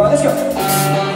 Valencia.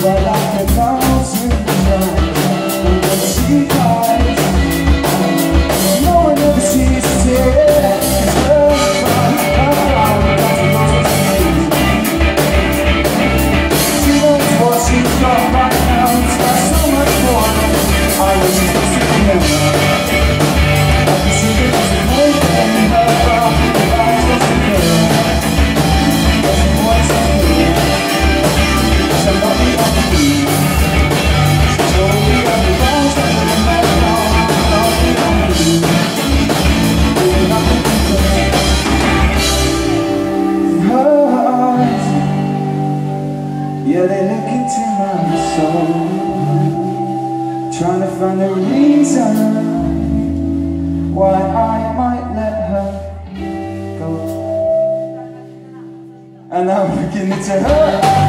but I can find Feeling a kick to my soul Trying to find the reason Why I might let her go. And I'm looking into her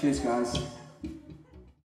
Cheers, guys.